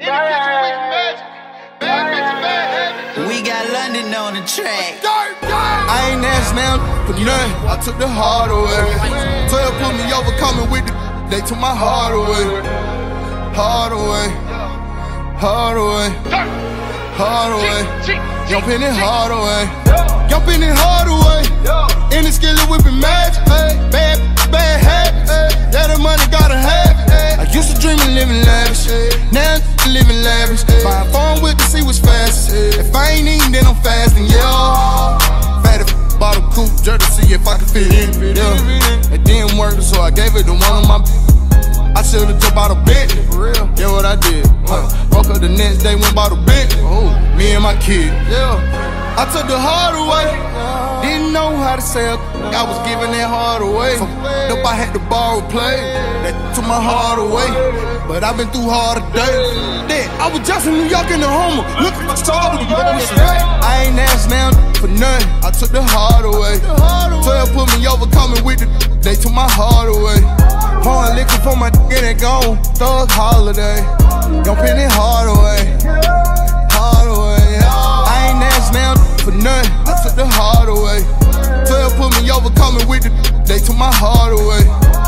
We got London on the track. I ain't asked now for nothing. I took the heart away. Twelve put me over, coming with the. They took my heart away. Heart away. Heart away. Heart away. Jumping it hard away. Jumping it hard away. In the skillet living lavish. Now I'm living lavish. My phone with the see what's fast. If I ain't eating, then I'm fasting. Yeah. Fat bought a coupe just to see if I could fit in. Yeah. It didn't work, so I gave it to one of my. I should've just bought a Bentley. For real. Yeah, what I did. Uh, woke up the next day, went bought a. Oh, me and my kid. Yeah. I took the. Didn't know how to sell. I was giving that heart away. Nope, I had to borrow play. That took my heart away. But I've been through harder days. Then I was just in New York in the Homer. Looking for stars. I ain't asked now for nothing. I took the heart away. 12 put me over, coming with the. They took my heart away. Pouring liquor for my and it gone. Thug holiday. Jumping it hard away. Hard away. I ain't asked now for nothing. I took the heart away. 12 put me over, coming with the. They took my heart away.